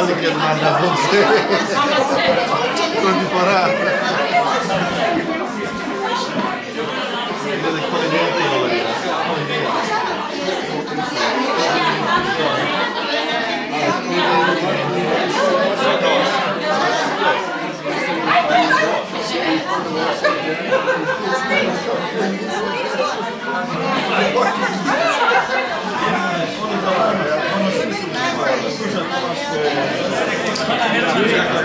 Olha que animado da você. Contemporâneo. Thank. Thank you.